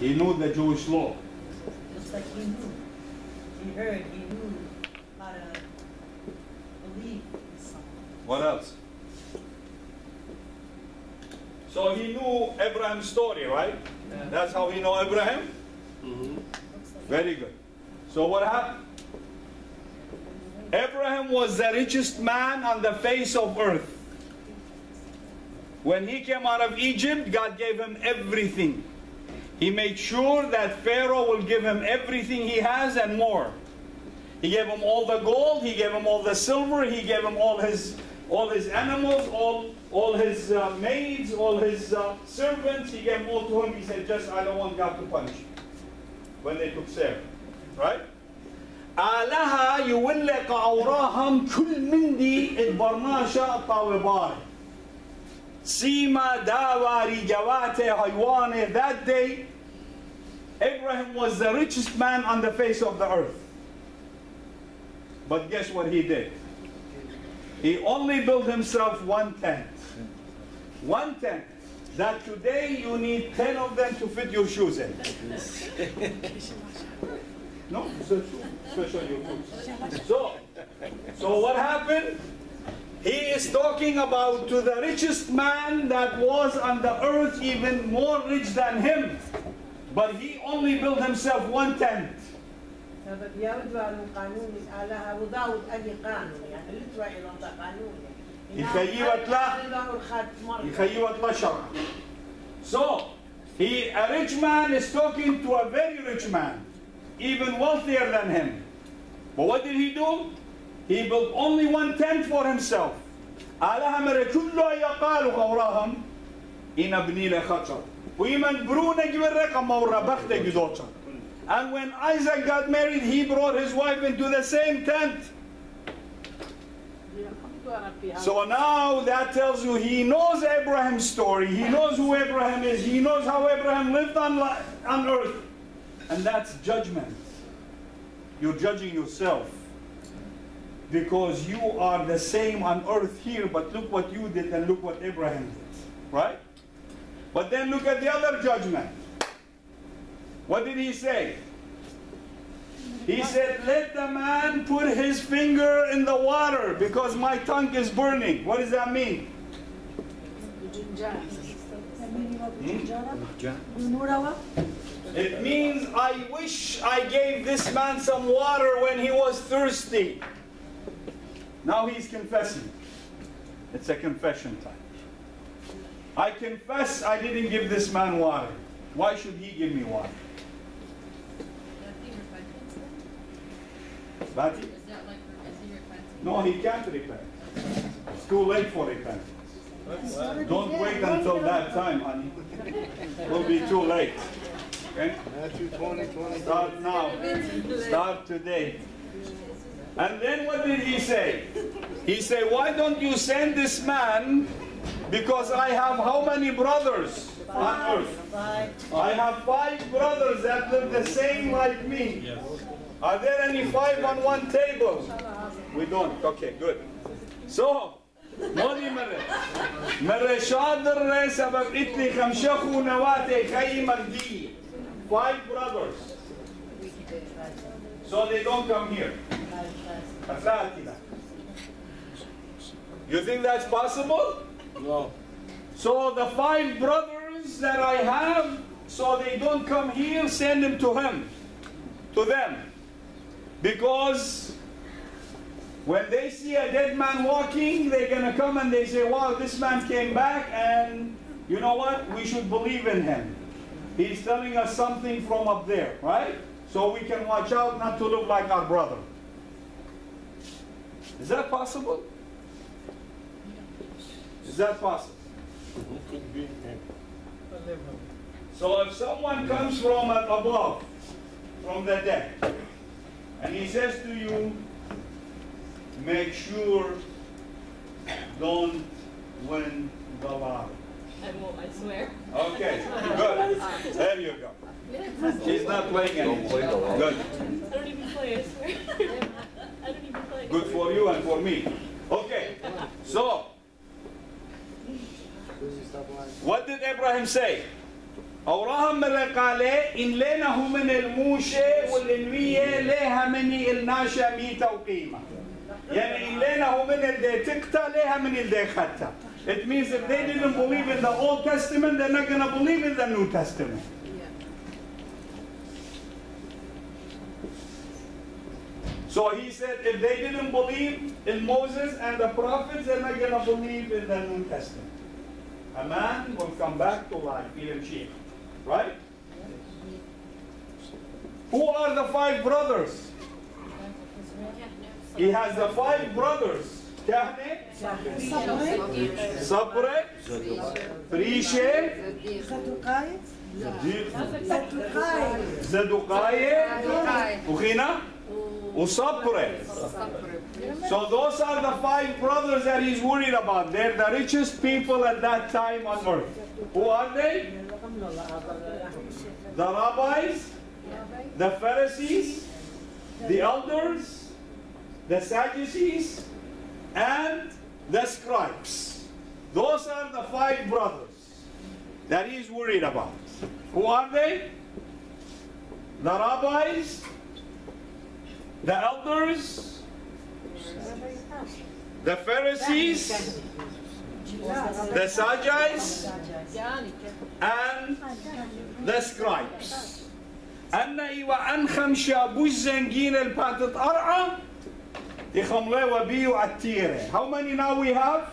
He knew the Jewish law. Just like he knew. He heard, he knew how to believe in someone. What else? So he knew Abraham's story, right? That's how he know Abraham? Mm-hmm. Looks like Very good. So what happened? Abraham was the richest man on the face of earth. When he came out of Egypt, God gave him everything. He made sure that Pharaoh will give him everything he has and more. He gave him all the gold, he gave him all the silver, he gave him all his all his animals, all all his uh, maids, all his uh, servants. He gave them all to him. He said, "Just I don't want God to punish you." When they took Sarah, right? آلها يولق أوراهم كل مندي البرناشة طاوبار سيما داواري جواته حيوانه That day Abraham was the richest man on the face of the earth. But guess what he did? He only built himself one tent. One tent. That today you need 10 of them to fit your shoes in. No, especially your boots. So, so what happened? He is talking about to the richest man that was on the earth, even more rich than him. But he only built himself one tent. فبيود عن قانون على وداود أني قانون يعني اللي تروح إلى قانون يخيبك لا. يخيبك لا شرع. So, he, a rich man is talking to a very rich man, even wealthier than him. But what did he do? He built only one tent for himself. علىها مرة كله يقال خوراهم إن ابني لخطر Women And when Isaac got married, he brought his wife into the same tent. So now that tells you he knows Abraham's story. He knows who Abraham is. He knows how Abraham lived on, on earth. And that's judgment. You're judging yourself. Because you are the same on earth here, but look what you did and look what Abraham did. Right? But then look at the other judgment. What did he say? He said, Let the man put his finger in the water because my tongue is burning. What does that mean? It means I wish I gave this man some water when he was thirsty. Now he's confessing. It's a confession time. I confess I didn't give this man water. Why should he give me water? Bati? Is that like, is he repenting? No, he can't repent. It's too late for repentance. Don't wait until that time, honey. It will be too late. Okay? Matthew 20, 20. Start now. Start today. And then what did he say? He said, Why don't you send this man? Because I have how many brothers on earth? Five. I have five brothers that live the same like me. Are there any five on one table? We don't. Okay, good. So, مودي مرة مرة شاطر سبب إتلي خمشخو نواتي خي مردي Five brothers. So they don't come here. أفاتنا. You think that's possible? So the five brothers that I have, so they don't come here, send them to him, to them. Because when they see a dead man walking, they're going to come and they say, wow, this man came back and you know what? We should believe in him. He's telling us something from up there, right? So we can watch out not to look like our brother. Is that possible? Is that possible? Could be. So if someone comes from above, from the deck, and he says to you, make sure don't win the lottery. I won't, I swear. Okay, good. There you go. She's not playing anymore. Good. I don't even play, I swear. I don't even play. Good for you and for me. Okay, so Busy, stop lying. what did Abraham say? أوراهم من قاله إن لنا هو من الموشة والإنوية لها مني الناشا ميتا وقيمة يعني إن لنا هو من الدي تكتا لها من الدي ختا It means if they didn't believe in the Old Testament, they're not going to believe in the New Testament. So he said if they didn't believe in Moses and the prophets, they're not going to believe in the New Testament. A man will come back to life, even sheep. Right? Who are the five brothers? He has the five brothers. كهنة صبر بريشة زدوقاية زدوقاية وغنى Usapure. So those are the five brothers that he's worried about. They're the richest people at that time on earth. Who are they? The rabbis, the Pharisees, the elders, the Sadducees, and the scribes. Those are the five brothers that he's worried about. Who are they? The rabbis, the elders, the Pharisees, the Sadducees, and the scribes. أنا إيوا أنخم شابوش زنجين الباتت أرعى يخمله وبيو عتيرة. How many now we have?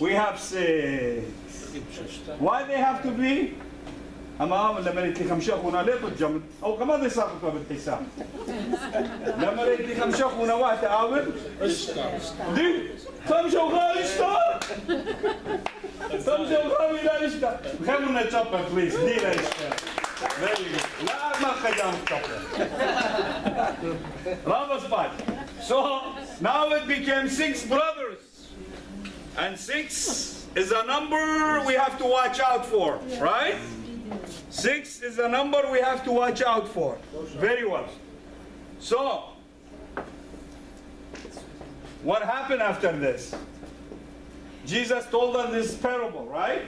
We have six. Why they have to be? أما لما قلت لي خمسة أخونا ليه تجمد؟ أو كمان دي ساقطة بالحساب. لما قلت لي خمسة أخونا واحد أول دي خمسة وخامس اشتار خمسة وخامس لا اشتار خلونا نتشبر بليز دي لا اشتار Very good. لا ما خجام تشبر Ramos five. So now it became six brothers. And six is a number we have to watch out for, right? Six is a number we have to watch out for. Very well. So, what happened after this? Jesus told us this parable, right?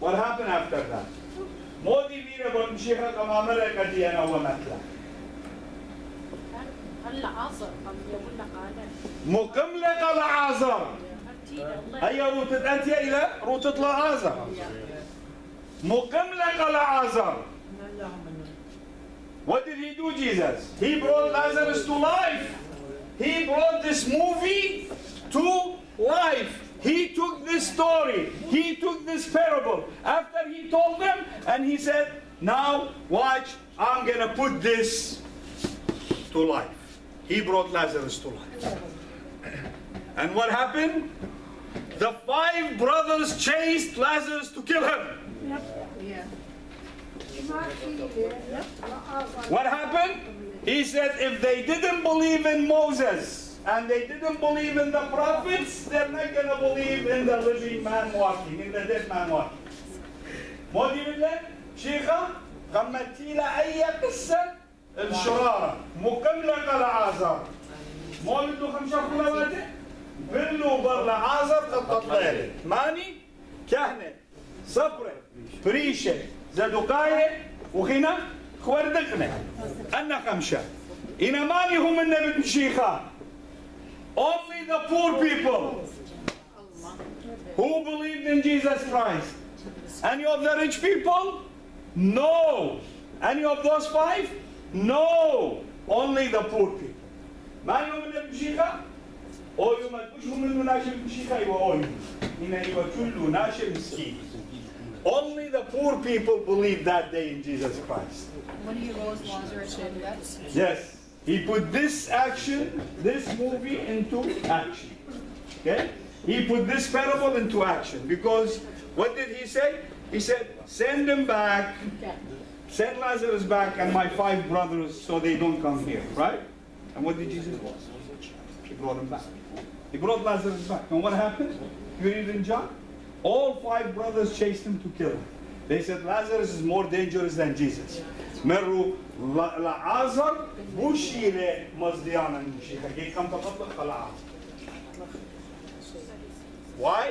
What happened after that? مودي بينا بمشيخة كما مرة كديانا ومثلا هلا عصر قام يقول لك انا مكملة العازر هيا روتة أنت إلى روتة العازر Muqam Azar. What did he do, Jesus? He brought Lazarus to life. He brought this movie to life. He took this story. He took this parable. After he told them, and he said, now watch, I'm going to put this to life. He brought Lazarus to life. And what happened? The five brothers chased Lazarus to kill him. What happened? He said if they didn't believe in Moses and they didn't believe in the prophets, they're not going to believe in the living man walking, in the dead man walking. مودي بالله شيخة غمتي لها أي قصة الشرارة مكملة العازر مولد خمسة خلوات بلو بر عازر قد تطلع ماني كهنة صبرة بريشة زدوقاية وخنا خوردقنا أنا خمسة إنا ماني هم النبي بشيخة Only the poor people who believed in Jesus Christ. Any of the rich people? No. Any of those five? No. Only the poor people. ما يوم النبي بشيخة؟ أو يوم مش هم اللي ناشر بشيخة أو يوم. هنا يوا كله ناشر مسكين. Only the poor people believe that day in Jesus Christ. When he rose Lazarus from. Yes. He put this action, this movie into action. Okay? He put this parable into action because what did he say? He said, send them back, send Lazarus back and my five brothers so they don't come here, right? And what did Jesus do? He brought them back. He brought Lazarus back. And what happened? You read in John? All five brothers chased him to kill him. They said Lazarus is more dangerous than Jesus. مروا ل- لعازر بوشي لمزديانا المشي كي كم تطلق لعازر Why?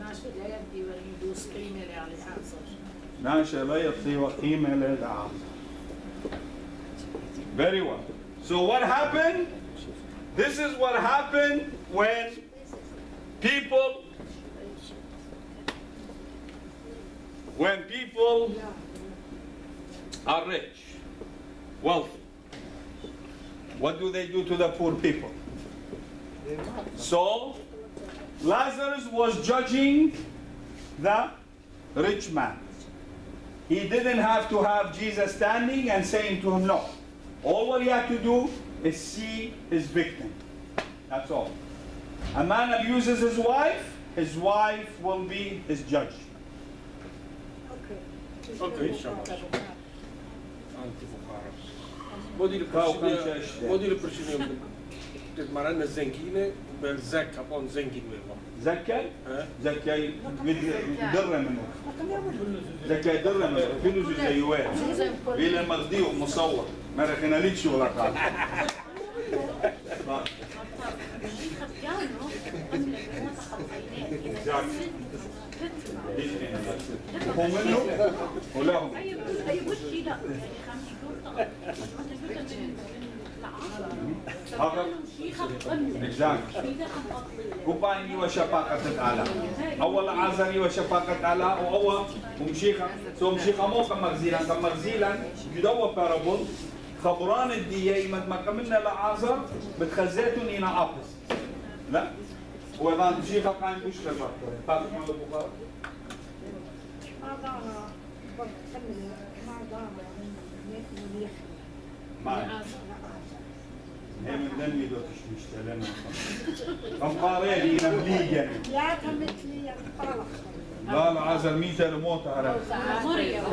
ناشئ لا يبدي ويدوس قيمة لعصر ناشئ لا يعطي قيمة للعصر Very well. So what happened? This is what happened when people when people are rich, wealthy. What do they do to the poor people? So Lazarus was judging the rich man. He didn't have to have Jesus standing and saying to him, no. All what he had to do is see his victim. That's all. A man abuses his wife, his wife will be his judge. اوكي Vodi le Kao kam përshimje, qeshte. vodi le përshimje të të marrën në zenkine, bel zek apo në zenkin me po. زكي ها؟ زكي درة منه زكي درة منه فيلو زي يوال بيلا مغدي ومصور ما رخينا ليك شو لك هو منه ولا هم اي وشي لا هذا كوبايني وشفاقة على أول عازني وشفاقة على وأول ممشيخة سو مشيخة مو كمرزيلا كمرزيلا يدور بارابول خبران الدياي ما كملنا لعازر بتخزيتني نعطس لا وإذا مشيخة قايم بوش خبر معنا لا لا العازر ميتا لموت عرف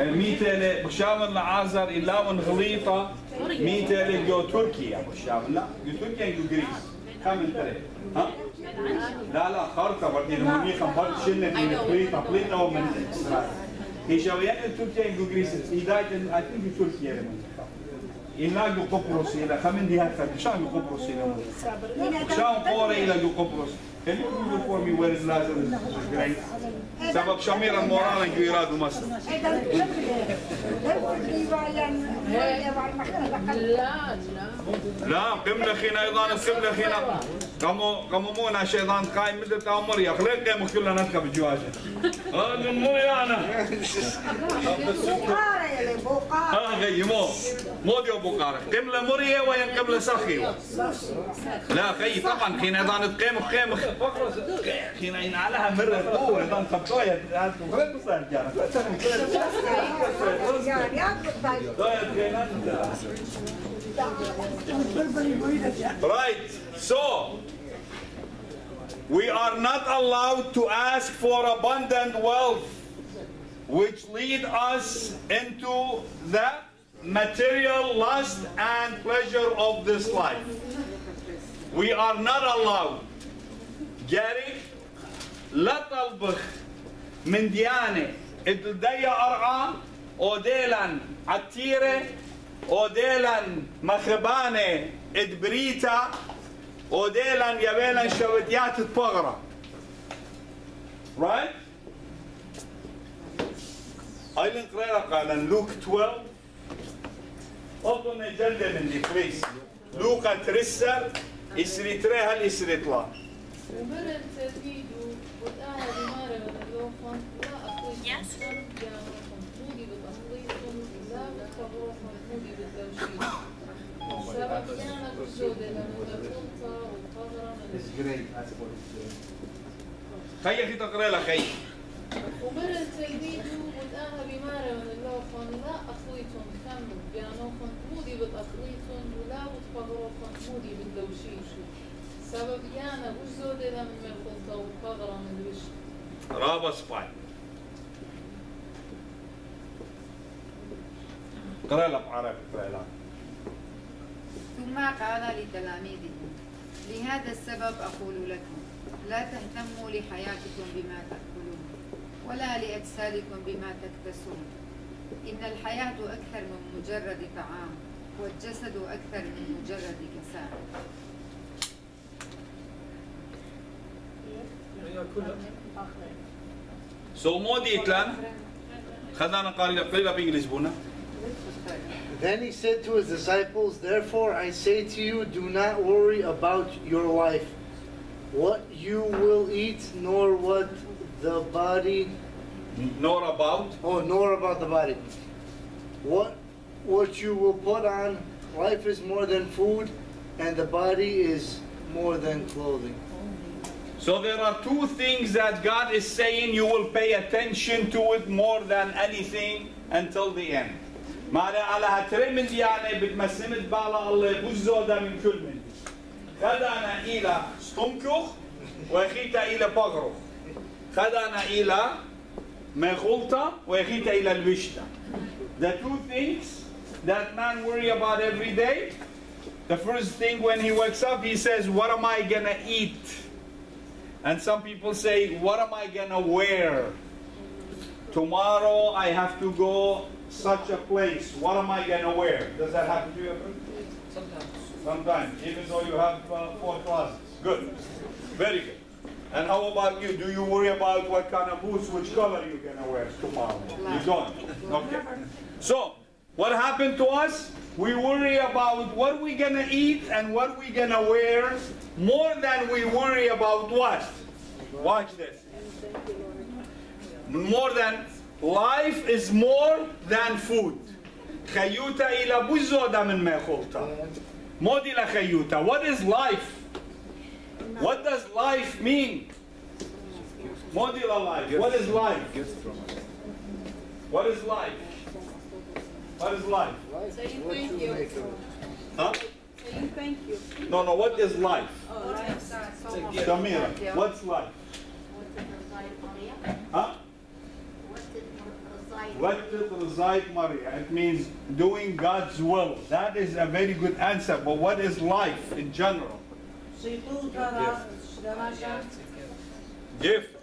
ميتا بشامل العازر إلا من غليطة ميتا لجو تركيا بشامل لا جو تركيا جو جريس كم التري ها لا لا خرطة بردين هوني خمبرت شنة من بليطة بليطة ومن إسرائيل He shall yet in Turkey and Greece. He died in, I think, in Turkey. إلى جوكوبروس إلى خمن دي هاد خمن شان جوكوبروس إلى شان قارة إلى جوكوبروس can you do it for me where is Lazarus great سبب شامير المورال إنك يراد مس لا لا لا قم لخينا أيضا قم لخينا غممونا شيطان قايم مثل تاع مريخ لين قيمك كلها نركب بالجواجه مو أنا بوقاره يا بوقاره آه غيمو مو ديو بوقاره قمله مريه وين قمله سخيوه لا خي طبعا حين أيضا تقيم خيم خينا عين عليها مره قوه أيضا خبطوية وين بصير جارك؟ يا Right. So we are not allowed to ask for abundant wealth, which lead us into the material lust and pleasure of this life. We are not allowed. جاري لا تلبخ من ديانة الدية أرعى أوديلا عتيرة odjelan mahrbane ed brita, odjelan javelan šavedjat od pogra. Right? Ajlen Krera kalan Luke 12, أظن جلد من دي بليز لوقا ترسر إسريتريها الإسريتلا Yes. ممكن بالتوجيه السبب كان خي أخي تقرا لها خي ومر التلميذ متاهه بمارة من اللوفون لا اخويتون كملوا بيانوكم مودي بالاخويتون ولا وتفضروكم مودي بالدوشيش سبب يانا وش زودة من الخلطة وفضرة من الوش رابا سباي اقرا لها بعربي اقرا لها ثم قال لتلاميذه لهذا السبب أقول لكم لا تهتموا لحياتكم بما تأكلون ولا لأجسادكم بما تكتسون. إن الحياة أكثر من مجرد طعام والجسد أكثر من مجرد كساء So مودي إتلان خلينا نقارن قليلا بإنجليز بونا. Then he said to his disciples, Therefore I say to you, do not worry about your life, what you will eat, nor what the body, nor about oh, nor about the body. What what you will put on, life is more than food, and the body is more than clothing. So there are two things that God is saying you will pay attention to it more than anything until the end. Mare min diyane yani bitmesini bağla Allah'ı bu zorda mümkün müdür? Kadana ila stumkuh ve hita ila pagruh. Kadana ila mehulta ve hita ila lvişta. The two things that man worry about every day. The first thing when he wakes up, he says, what am I gonna eat? And some people say, what am I gonna wear? Tomorrow I have to go such a place. What am I going to wear? Does that happen to you ever? Sometimes. Sometimes, even though you have uh, four closets. Good. Very good. And how about you? Do you worry about what kind of boots, which color you're going to wear tomorrow? You don't? Okay. So, what happened to us? We worry about what we're going to eat and what we're going to wear more than we worry about what? Watch this. More than life is more than food. חיותה היא לבוז אדם מן מאכולתה. What is life? What does life mean? Modi life. What is life? What is life? What is life? Thank you. Huh? Thank you. No, no, what is life? Oh, life. Samira, what's life? Huh? Let it reside Maria. It means doing God's will. That is a very good answer. But what is life in general? سيطوطة دمشق Gift.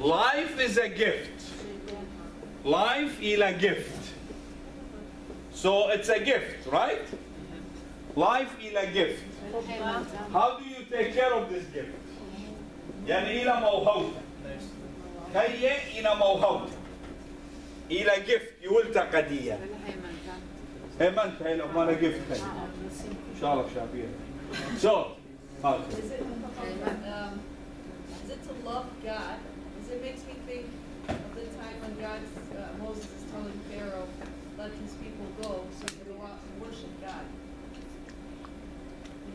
Life is a gift. Life is a gift. So it's a gift, right? Life is a gift. How do you take care of this gift? يعني إلى موهوته. هي إلى موهوته. إلى gift يولتا قدية. هيمنت هي لو ما gift هي. إن شاء الله شابير. So, okay. Is it, um, is it to love God? Because it makes me think of the time when God, uh, Moses is telling Pharaoh, let his people go so they can go out and worship God.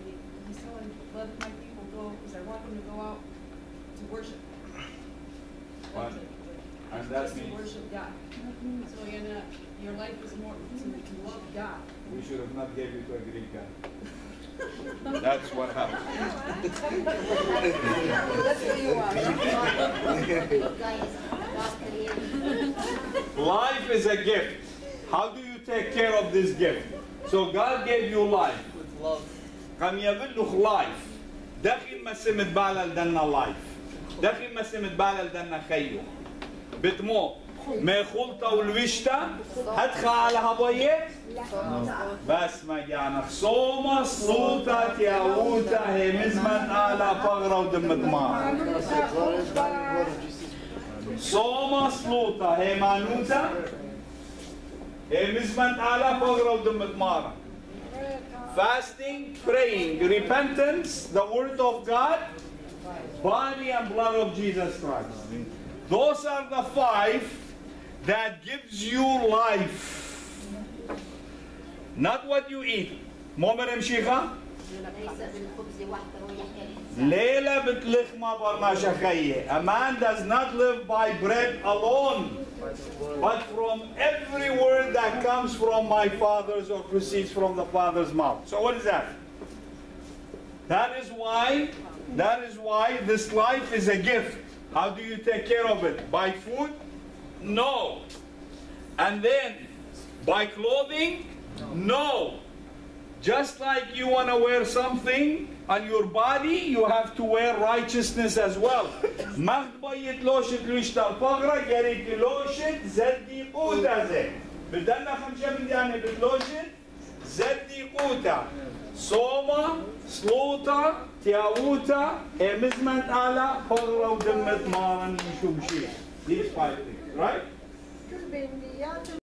He- He's telling, let my people go because I want them to go out to worship. Right. That's it. And that Just to means- worship God. So you're not, your life is more to, to love God. We should have not gave you to a Greek guy. That's what happened. That's what you want. Life is a gift. How do you take care of this gift? So God gave you life. With love. قام يبلغ life. داخل ما سمت بالا لدنا life. داخل ما سمت بالا لدنا خيو. بتمو ما خلطة والوشتة؟ هتخى على هباية بس ما يعني خصومة صوتة هي مزمن على فغرة ودم دمار صومة صلوطة هي مزمن على فغرة ودم دمار Fasting, praying, repentance, the word of God, body and blood of Jesus Christ. Those are the five that gives you life. Not what you eat. مؤمن مشيخة؟ ليلة بتلخمة برماشة خيي. A man does not live by bread alone, but from every word that comes from my Father's or proceeds from the Father's mouth. So what is that? That is why, that is why this life is a gift. How do you take care of it? By food? No. And then, by clothing? No. Just like you want to wear something on your body, you have to wear righteousness as well. ما تبيت لوشة لوشة الفقرة قريت لوشة زدي قوتا زي بدنا خمسة من يعني بتلوشة زدي قوتا Soma, slaughter, tiawuta, emizment ala, pogra udimmet maran yishumshi. These five things, right?